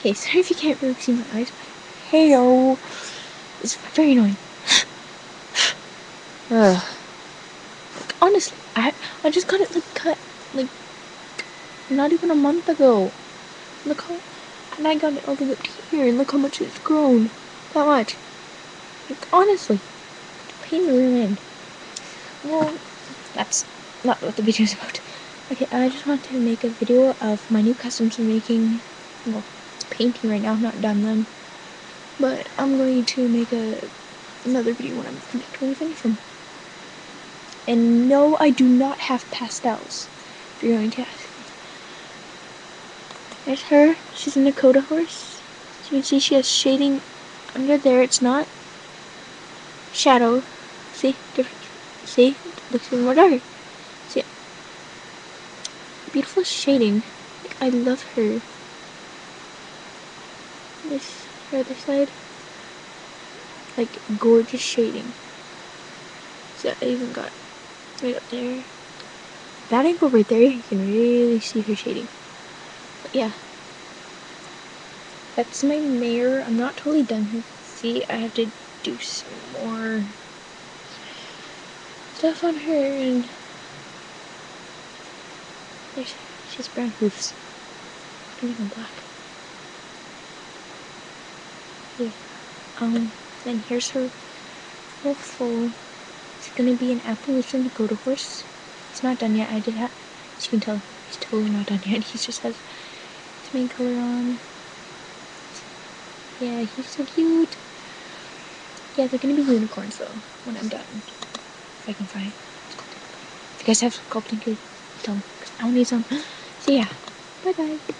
Okay, sorry if you can't really see my eyes. Heyo! It's very annoying. Ugh. Honestly, I I just got it like cut like not even a month ago. Look how and I got it all the way up here and look how much it's grown. That much. Like honestly. Pain in the rear end. Well that's not what the video is about. Okay, I just want to make a video of my new customs I'm making. Well, painting right now, I'm not done them. But I'm going to make a another video when I'm finished, when I finish them. And no, I do not have pastels. If you're going to ask me. There's her. She's a Nokota horse. As you can see, she has shading under there. It's not shadow. See? Different. See? It looks even more darker. See? Beautiful shading. Like, I love her. This other side. Like gorgeous shading. So I even got right up there. That angle right there, you can really see her shading. But yeah. That's my mare. I'm not totally done here. See, I have to do some more stuff on her and there's, she has brown hoofs. And even black. Yeah. Um, then here's her whole full it's gonna be an Appalachian Dakota horse. It's not done yet. I did have, as you can tell, he's totally not done yet. He just has his main color on. Yeah, he's so cute. Yeah, they're gonna be unicorns though when I'm done. If I can find. If you guys have sculpting, tell me. I need some. So yeah, bye bye.